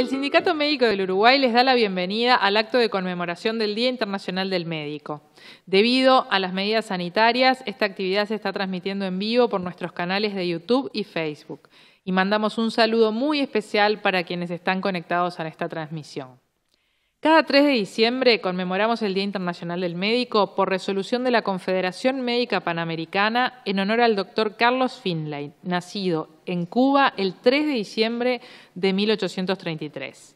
El Sindicato Médico del Uruguay les da la bienvenida al acto de conmemoración del Día Internacional del Médico. Debido a las medidas sanitarias, esta actividad se está transmitiendo en vivo por nuestros canales de YouTube y Facebook. Y mandamos un saludo muy especial para quienes están conectados a esta transmisión. Cada 3 de diciembre conmemoramos el Día Internacional del Médico por resolución de la Confederación Médica Panamericana en honor al doctor Carlos Finlay, nacido en Cuba el 3 de diciembre de 1833.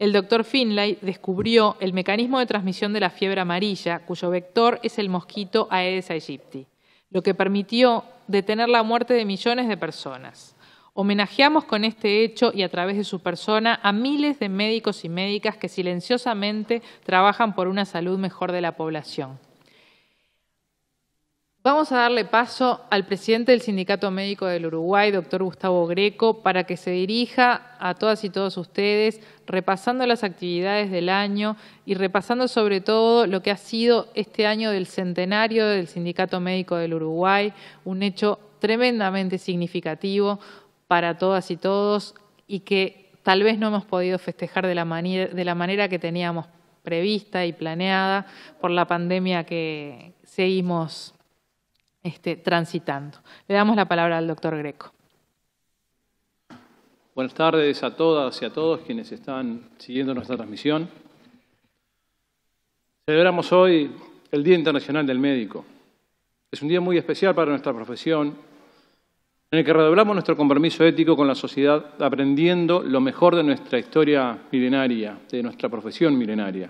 El doctor Finlay descubrió el mecanismo de transmisión de la fiebre amarilla, cuyo vector es el mosquito Aedes aegypti, lo que permitió detener la muerte de millones de personas. Homenajeamos con este hecho y a través de su persona a miles de médicos y médicas que silenciosamente trabajan por una salud mejor de la población. Vamos a darle paso al presidente del Sindicato Médico del Uruguay, doctor Gustavo Greco, para que se dirija a todas y todos ustedes, repasando las actividades del año y repasando sobre todo lo que ha sido este año del centenario del Sindicato Médico del Uruguay, un hecho tremendamente significativo, para todas y todos y que tal vez no hemos podido festejar de la, manera, que teníamos prevista y planeada por la pandemia que seguimos este, transitando. Le damos la palabra al doctor Greco. Buenas tardes a todas y a todos quienes están siguiendo nuestra transmisión. Celebramos hoy el Día Internacional del Médico. Es un día muy especial para nuestra profesión en el que redoblamos nuestro compromiso ético con la sociedad, aprendiendo lo mejor de nuestra historia milenaria, de nuestra profesión milenaria.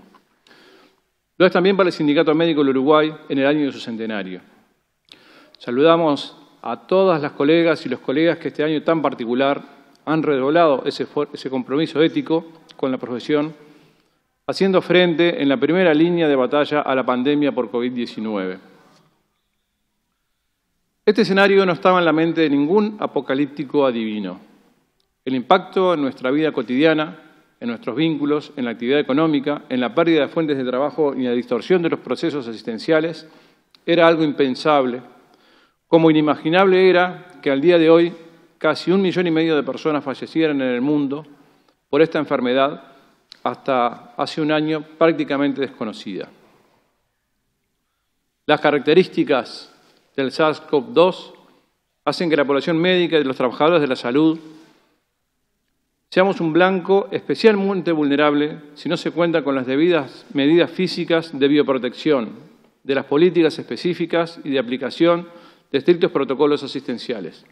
Lo es también para el Sindicato Médico del Uruguay en el año de su centenario. Saludamos a todas las colegas y los colegas que este año tan particular han redoblado ese, ese compromiso ético con la profesión, haciendo frente en la primera línea de batalla a la pandemia por COVID-19. Este escenario no estaba en la mente de ningún apocalíptico adivino. El impacto en nuestra vida cotidiana, en nuestros vínculos, en la actividad económica, en la pérdida de fuentes de trabajo y la distorsión de los procesos asistenciales era algo impensable, como inimaginable era que al día de hoy casi un millón y medio de personas fallecieran en el mundo por esta enfermedad hasta hace un año prácticamente desconocida. Las características del SARS-CoV-2 hacen que la población médica y los trabajadores de la salud seamos un blanco especialmente vulnerable si no se cuenta con las debidas medidas físicas de bioprotección, de las políticas específicas y de aplicación de estrictos protocolos asistenciales,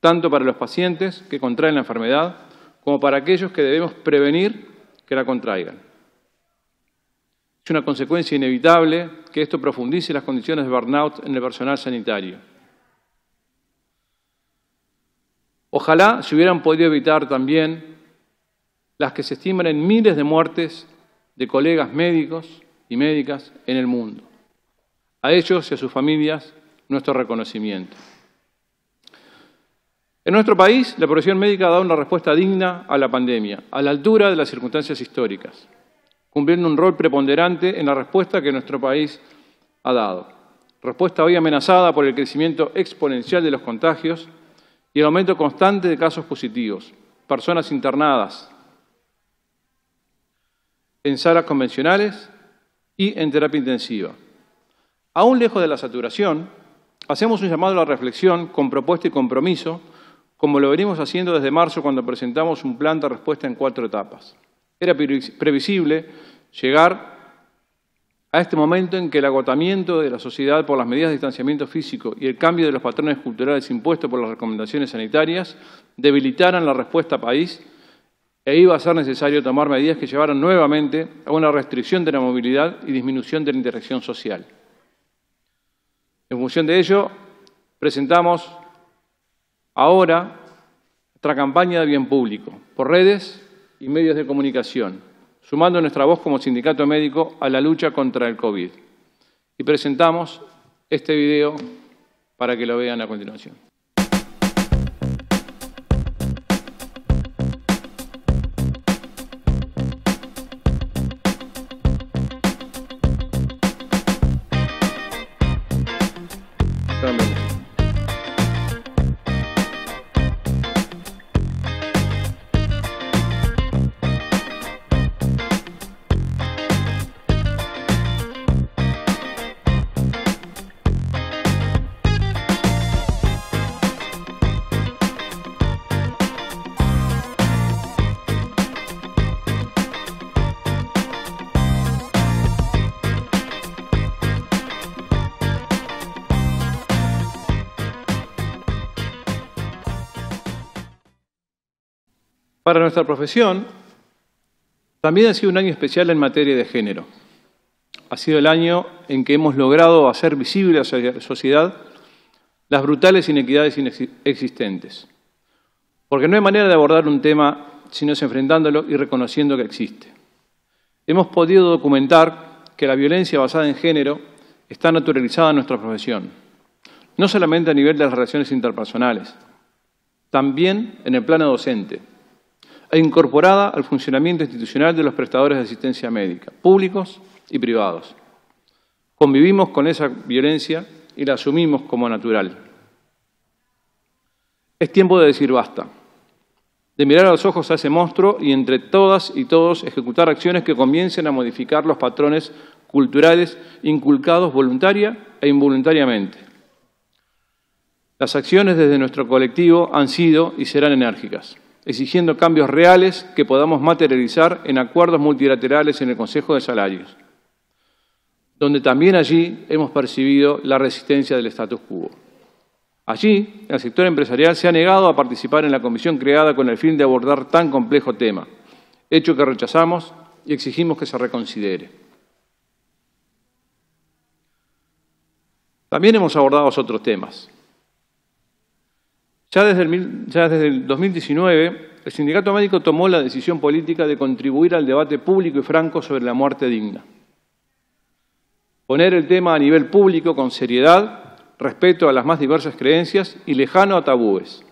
tanto para los pacientes que contraen la enfermedad como para aquellos que debemos prevenir que la contraigan. Es una consecuencia inevitable que esto profundice las condiciones de burnout en el personal sanitario. Ojalá se hubieran podido evitar también las que se estiman en miles de muertes de colegas médicos y médicas en el mundo. A ellos y a sus familias nuestro reconocimiento. En nuestro país, la profesión médica ha dado una respuesta digna a la pandemia, a la altura de las circunstancias históricas cumpliendo un rol preponderante en la respuesta que nuestro país ha dado. Respuesta hoy amenazada por el crecimiento exponencial de los contagios y el aumento constante de casos positivos, personas internadas en salas convencionales y en terapia intensiva. Aún lejos de la saturación, hacemos un llamado a la reflexión con propuesta y compromiso, como lo venimos haciendo desde marzo cuando presentamos un plan de respuesta en cuatro etapas. Era previsible llegar a este momento en que el agotamiento de la sociedad por las medidas de distanciamiento físico y el cambio de los patrones culturales impuestos por las recomendaciones sanitarias debilitaran la respuesta país e iba a ser necesario tomar medidas que llevaran nuevamente a una restricción de la movilidad y disminución de la interacción social. En función de ello, presentamos ahora nuestra campaña de bien público por redes y medios de comunicación, sumando nuestra voz como sindicato médico a la lucha contra el COVID. Y presentamos este video para que lo vean a continuación. Para nuestra profesión, también ha sido un año especial en materia de género. Ha sido el año en que hemos logrado hacer visible a la sociedad las brutales inequidades existentes. Porque no hay manera de abordar un tema sino es enfrentándolo y reconociendo que existe. Hemos podido documentar que la violencia basada en género está naturalizada en nuestra profesión, no solamente a nivel de las relaciones interpersonales, también en el plano docente, e incorporada al funcionamiento institucional de los prestadores de asistencia médica, públicos y privados. Convivimos con esa violencia y la asumimos como natural. Es tiempo de decir basta, de mirar a los ojos a ese monstruo y entre todas y todos ejecutar acciones que comiencen a modificar los patrones culturales inculcados voluntaria e involuntariamente. Las acciones desde nuestro colectivo han sido y serán enérgicas exigiendo cambios reales que podamos materializar en acuerdos multilaterales en el Consejo de Salarios, donde también allí hemos percibido la resistencia del status quo. Allí, el sector empresarial se ha negado a participar en la comisión creada con el fin de abordar tan complejo tema, hecho que rechazamos y exigimos que se reconsidere. También hemos abordado otros temas, ya desde, el, 2019, el sindicato médico tomó la decisión política de contribuir al debate público y franco sobre la muerte digna. Poner el tema a nivel público con seriedad, respeto a las más diversas creencias y lejano a tabúes.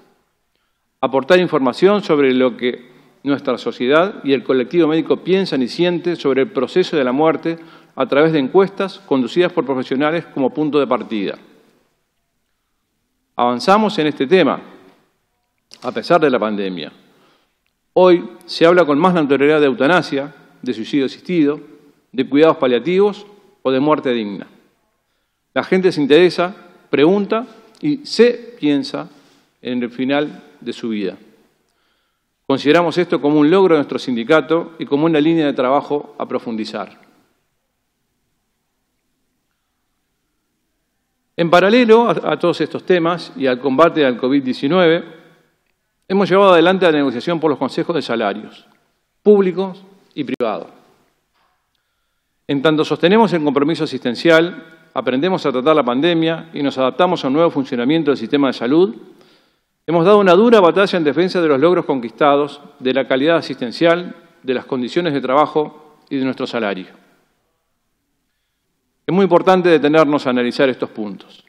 Aportar información sobre lo que nuestra sociedad y el colectivo médico piensan y sienten sobre el proceso de la muerte a través de encuestas conducidas por profesionales como punto de partida. Avanzamos en este tema, a pesar de la pandemia. Hoy se habla con más naturalidad de eutanasia, de suicidio asistido, de cuidados paliativos o de muerte digna. La gente se interesa, pregunta y se piensa en el final de su vida. Consideramos esto como un logro de nuestro sindicato y como una línea de trabajo a profundizar. En paralelo a, todos estos temas y al combate al COVID-19, hemos llevado adelante la negociación por los consejos de salarios, públicos y privados. En tanto sostenemos el compromiso asistencial, aprendemos a tratar la pandemia y nos adaptamos a un nuevo funcionamiento del sistema de salud, hemos dado una dura batalla en defensa de los logros conquistados, de la calidad asistencial, de las condiciones de trabajo y de nuestro salario. Es muy importante detenernos a analizar estos puntos.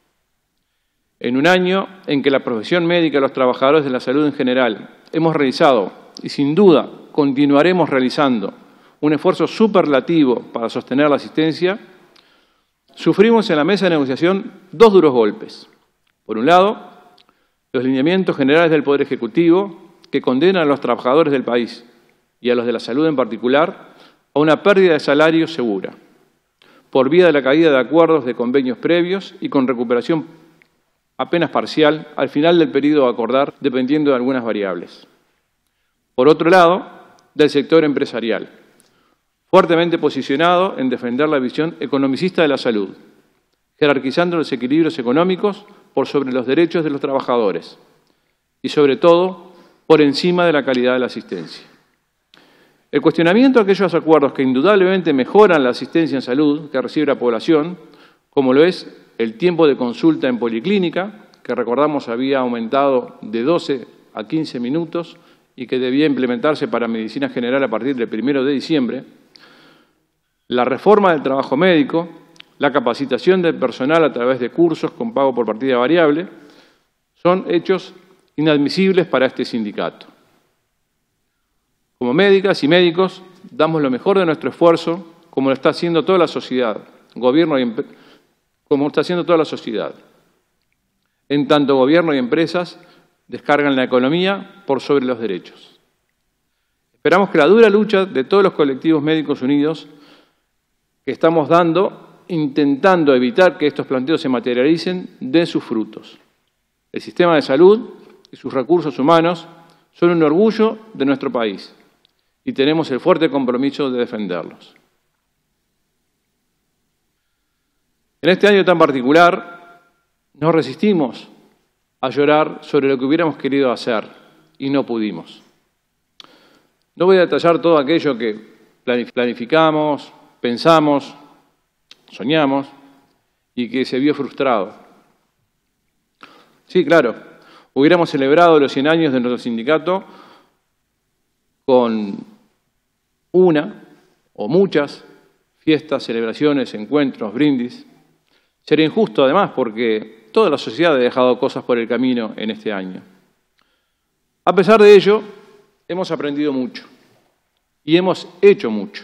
En un año en que la profesión médica y los trabajadores de la salud en general hemos realizado, y sin duda continuaremos realizando, un esfuerzo superlativo para sostener la asistencia, sufrimos en la mesa de negociación dos duros golpes. Por un lado, los lineamientos generales del Poder Ejecutivo que condenan a los trabajadores del país y a los de la salud en particular a una pérdida de salario segura por vía de la caída de acuerdos de convenios previos y con recuperación apenas parcial al final del periodo a acordar, dependiendo de algunas variables. Por otro lado, del sector empresarial, fuertemente posicionado en defender la visión economicista de la salud, jerarquizando los equilibrios económicos por sobre los derechos de los trabajadores y, sobre todo, por encima de la calidad de la asistencia. El cuestionamiento de aquellos acuerdos que indudablemente mejoran la asistencia en salud que recibe la población, como lo es el tiempo de consulta en policlínica, que recordamos había aumentado de 12 a 15 minutos y que debía implementarse para medicina general a partir del 1 de diciembre, la reforma del trabajo médico, la capacitación del personal a través de cursos con pago por partida variable, son hechos inadmisibles para este sindicato. Como médicas y médicos, damos lo mejor de nuestro esfuerzo, como lo está haciendo toda la sociedad, gobierno y como está haciendo toda la sociedad. En tanto, gobierno y empresas descargan la economía por sobre los derechos. Esperamos que la dura lucha de todos los colectivos médicos unidos que estamos dando, intentando evitar que estos planteos se materialicen, dé sus frutos. El sistema de salud y sus recursos humanos son un orgullo de nuestro país y tenemos el fuerte compromiso de defenderlos. En este año tan particular, no resistimos a llorar sobre lo que hubiéramos querido hacer y no pudimos. No voy a detallar todo aquello que planificamos, pensamos, soñamos y que se vio frustrado. Sí, claro, hubiéramos celebrado los 100 años de nuestro sindicato con una o muchas fiestas, celebraciones, encuentros, brindis. Sería injusto además porque toda la sociedad ha dejado cosas por el camino en este año. A pesar de ello, hemos aprendido mucho y hemos hecho mucho.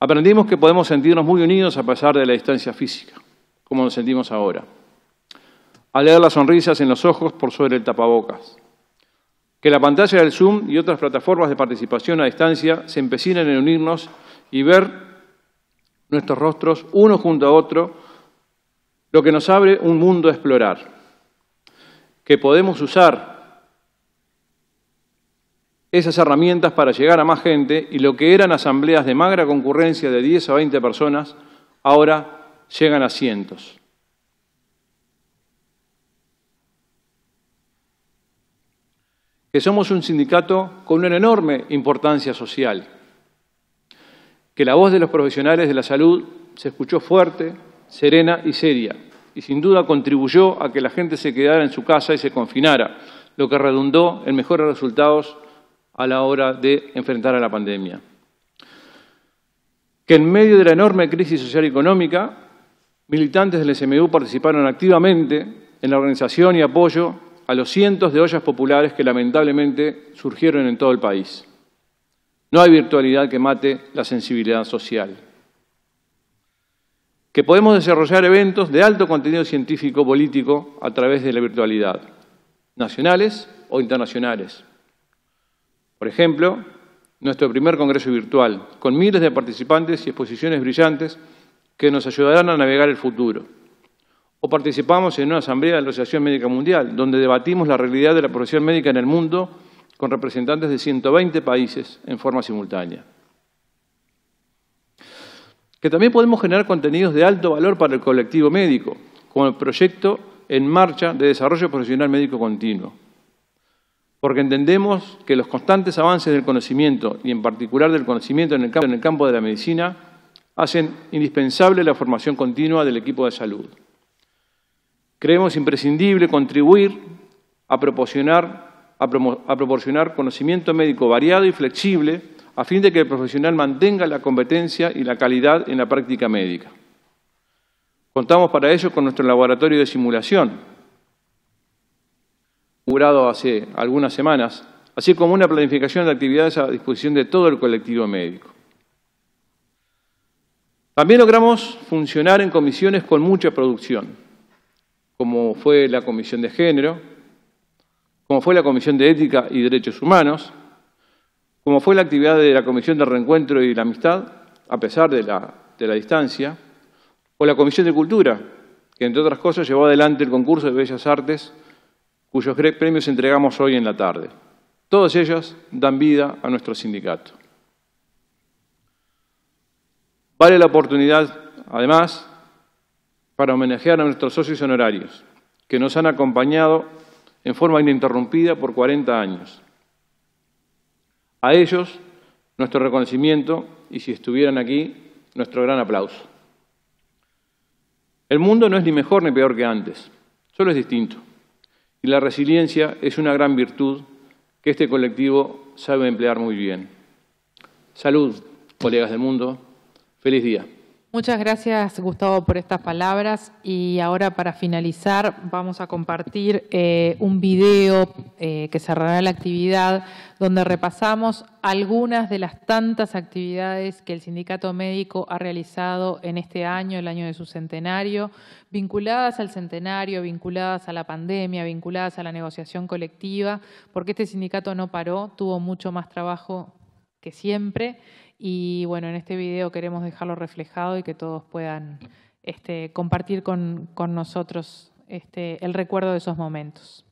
Aprendimos que podemos sentirnos muy unidos a pesar de la distancia física, como nos sentimos ahora. A leer las sonrisas en los ojos por sobre el tapabocas. Que la pantalla del Zoom y otras plataformas de participación a distancia se empecinen en unirnos y ver nuestros rostros uno junto a otro, lo que nos abre un mundo a explorar. Que podemos usar esas herramientas para llegar a más gente y lo que eran asambleas de magra concurrencia de 10 a 20 personas, ahora llegan a cientos. Que somos un sindicato con una enorme importancia social, que la voz de los profesionales de la salud se escuchó fuerte, serena y seria, y sin duda contribuyó a que la gente se quedara en su casa y se confinara, lo que redundó en mejores resultados a la hora de enfrentar a la pandemia. Que en medio de la enorme crisis social y económica, militantes del SMU participaron activamente en la organización y apoyo a los cientos de ollas populares que lamentablemente surgieron en todo el país. No hay virtualidad que mate la sensibilidad social. Que podemos desarrollar eventos de alto contenido científico-político a través de la virtualidad, nacionales o internacionales. Por ejemplo, nuestro primer congreso virtual, con miles de participantes y exposiciones brillantes que nos ayudarán a navegar el futuro. O participamos en una asamblea de la Asociación Médica Mundial, donde debatimos la realidad de la profesión médica en el mundo con representantes de 120 países en forma simultánea. Que también podemos generar contenidos de alto valor para el colectivo médico, como el proyecto en marcha de desarrollo profesional médico continuo, porque entendemos que los constantes avances del conocimiento, y en particular del conocimiento en el campo, de la medicina, hacen indispensable la formación continua del equipo de salud. Creemos imprescindible contribuir a proporcionar, a proporcionar conocimiento médico variado y flexible a fin de que el profesional mantenga la competencia y la calidad en la práctica médica. Contamos para ello con nuestro laboratorio de simulación, inaugurado hace algunas semanas, así como una planificación de actividades a disposición de todo el colectivo médico. También logramos funcionar en comisiones con mucha producción, como fue la Comisión de Género, como fue la Comisión de Ética y Derechos Humanos, como fue la actividad de la Comisión de Reencuentro y la Amistad, a pesar de la, de la distancia, o la Comisión de Cultura, que entre otras cosas llevó adelante el concurso de Bellas Artes cuyos premios entregamos hoy en la tarde. Todos ellos dan vida a nuestro sindicato. Vale la oportunidad, además, para homenajear a nuestros socios honorarios, que nos han acompañado en forma ininterrumpida por 40 años. A ellos, nuestro reconocimiento y, si estuvieran aquí, nuestro gran aplauso. El mundo no es ni mejor ni peor que antes, solo es distinto. Y la resiliencia es una gran virtud que este colectivo sabe emplear muy bien. Salud, colegas del mundo. Feliz día. Muchas gracias, Gustavo, por estas palabras. Y ahora, para finalizar, vamos a compartir eh, un video eh, que cerrará la actividad, donde repasamos algunas de las tantas actividades que el Sindicato Médico ha realizado en este año, el año de su centenario, vinculadas al centenario, vinculadas a la pandemia, vinculadas a la negociación colectiva, porque este sindicato no paró, tuvo mucho más trabajo que siempre y bueno, en este video queremos dejarlo reflejado y que todos puedan este, compartir con, con nosotros este, el recuerdo de esos momentos.